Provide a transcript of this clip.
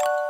you